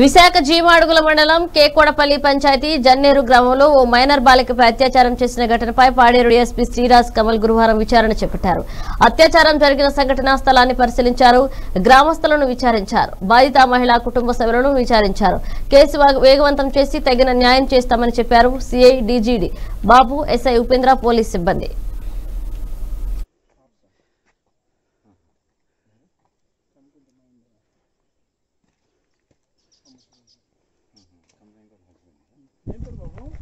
విశాఖ జీమాడుగుల మండలం కేకోడపల్లి పంచాయతీ జన్నేరు గ్రామంలో ఓ మైనర్ బాలికపై అత్యాచారం చేసిన ఘటనపై పాడేరు డీఎస్పీ శ్రీరాజ్ కమల్ గురువారం విచారణ చేపట్టారు. అత్యాచారం జరిగిన సంఘటనా స్థలాన్ని పరిశీలించారు. గ్రామస్తులను విచారించారు. బాధిత మహిళా కుటుంబ సభ్యులను విచారించారు. కేసు వేగవంతం చేసి తగిన న్యాయం చేస్తామని చెప్పారు. సిఐ డీజీడీ. బాబు ఎస్ఐ ఉపేంద్ర పోలీస్ సిబ్బంది. Vem, por favor.